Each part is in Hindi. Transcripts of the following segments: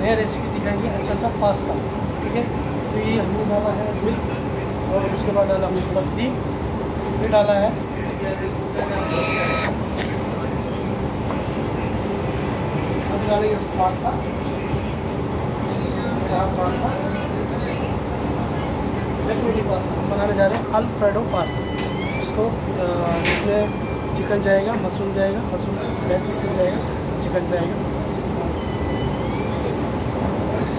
नया रेसिपी दिखाएँगे अच्छा सा पास्ता ठीक है? तो ये हमने डाला है मिल्क और उसके बाद डाला हमने क्रीम फिर डाला है अब डालेंगे पास्ता पास्ता मैक्रोनी पास्ता हम बनाने जा रहे हैं अल्फ्रेडो पास्ता इसको इसमें चिकन जाएगा, मशरूम जाएगा, मशरूम स्लाइस पीसेस जाएगा चिकन जाएगा रेडी करते हैं हम। अभी हम बनाएँगे इसको।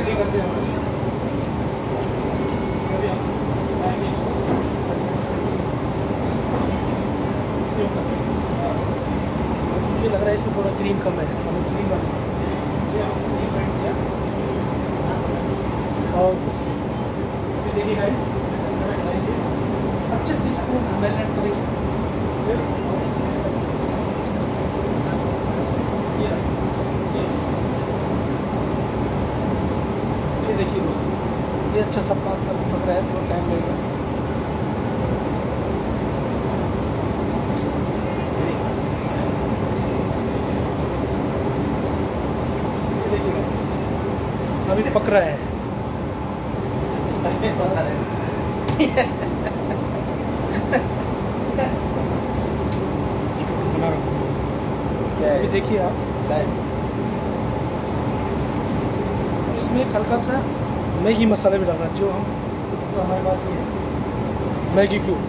मुझे लग रहा है इसमें थोड़ा क्रीम कम है। हमें क्रीम और देखिए गाइस अच्छे से इसको मैरिनेट करेंगे फिर ये ये ये देखिए दोस्तों ये अच्छा सा पास कर पक रहा है थोड़ा टाइम लगेगा अभी पक रहा है। बना रहा हूँ अभी देखिए आप। इसमें हल्का सा मैगी मसाला भी डालना जो हम हमारे पास ये मैगी क्यूब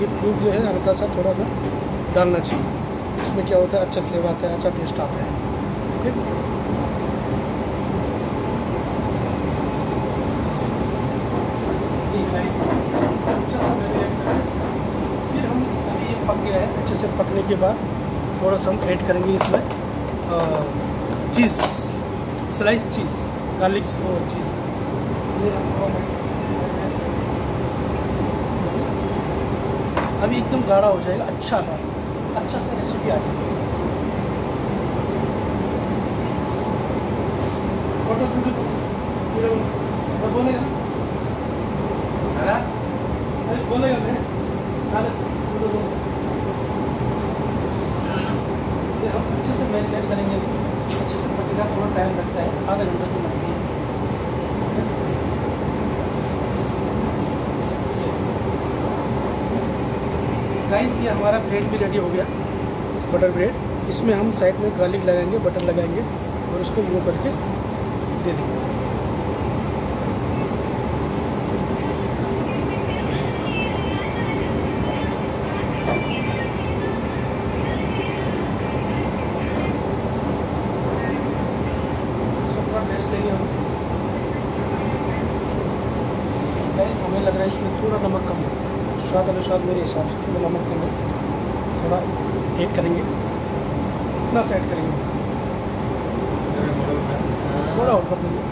ये क्यूब जो है, हल्का सा थोड़ा सा डालना चाहिए। उसमें क्या होता है अच्छा फ्लेवर आता है अच्छा टेस्ट आता है। ठीक अच्छा। फिर हम ये पक अच्छे से पकने के बाद थोड़ा सा हम ऐड करेंगे इसमें चीज़ स्लाइस चीज़ गार्लिक चीज़ अभी एकदम गाढ़ा हो जाएगा अच्छा गाढ़ा अच्छा सा रेसिपी आ जाएगी। बोलेगा। ये हम अच्छे से मैरिनेट करेंगे। अच्छे से पकेगा, थोड़ा टाइम लगता है। आधा घंटा तो लगती है गाइस ये हमारा ब्रेड भी रेडी हो गया बटर ब्रेड इसमें हम साइड में गार्लिक लगाएँगे बटर लगाएँगे और उसको यूँ करके दे देंगे। हमें लग रहा है इसमें थोड़ा नमक कम है। स्वाद अनुसार मेरे हिसाब से थोड़ा नमक है थोड़ा ऐड करेंगे। कितना से ऐड करेंगे। थोड़ा और कर देंगे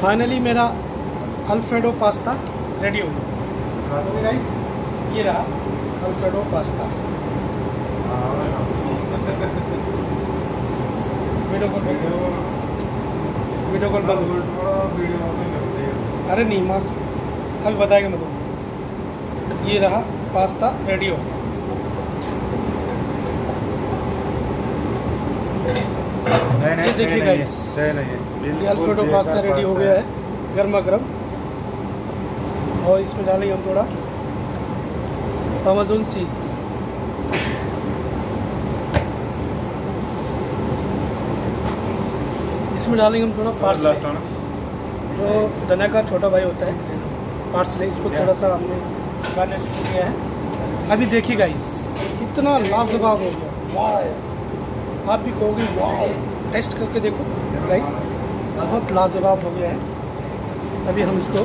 फाइनली मेरा अल्फ्रेडो पास्ता रेडी हो गया। ये रहा Alfredo pasta video call video call बंद अरे नहीं मार्क्स अभी बताएगा मैं तुमको ये रहा पास्ता रेडी हो गया। ये देखिए guys, ये अल्फ्रेडो पास्ता रेडी हो गया है। गर्मा गर्म और इसमें डालेंगे हम थोड़ा अमेजोन चीज़ इसमें डालेंगे हम थोड़ा पार्सले जो धनिया का छोटा भाई होता है पार्सले इसको थोड़ा सा हमने गार्निश किया है। अभी देखिए गाइस इतना लाजवाब हो गया। वाह आप भी कहोगे वाह टेस्ट करके देखो गाइस बहुत लाजवाब हो गया है। अभी हम इसको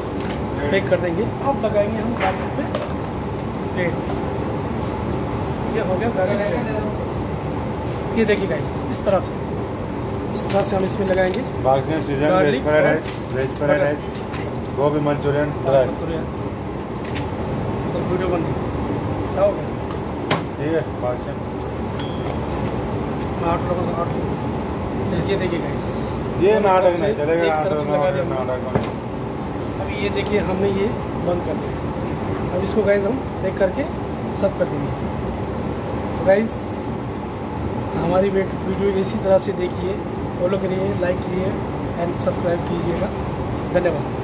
बेक कर देंगे। आप लगाएँगे हम गार्लिक पे। ब्रेड ये हो गया गार्लिक ब्रेड ये देखिए गाइस इस तरह से। इस तरह से हम इसमें लगाएँगे। Veg fried rice gobi Manchurian fry तो वीडियो बन क्या हो गया? ठीक है आठ लोगों का आठ ये देखिए गाइस ये नाटक नहीं चलेगा। नाटक ये देखिए हमने ये बंद कर दिया। अब इसको गाइज़ हम पैक करके सब कर देंगे। तो गाइज़ हमारी वीडियो इसी तरह से देखिए फॉलो करिए लाइक कीजिए एंड सब्सक्राइब कीजिएगा। धन्यवाद।